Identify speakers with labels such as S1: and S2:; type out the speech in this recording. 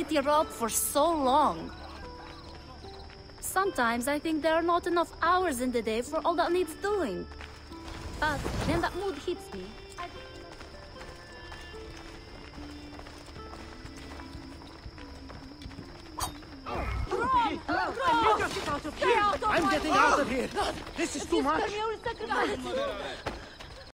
S1: city up for so long. Sometimes I think there are not enough hours in the day for all that needs doing. But when that mood hits me,
S2: I'm getting out of here! This is too much!